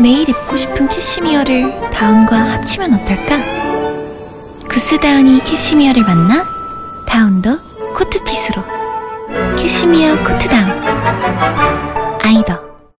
매일 입고 싶은 캐시미어를 다운과 합치면 어떨까? 구스다운이 캐시미어를 만나 다운도 코트 fit으로. 캐시미어 코트다운. 아이더.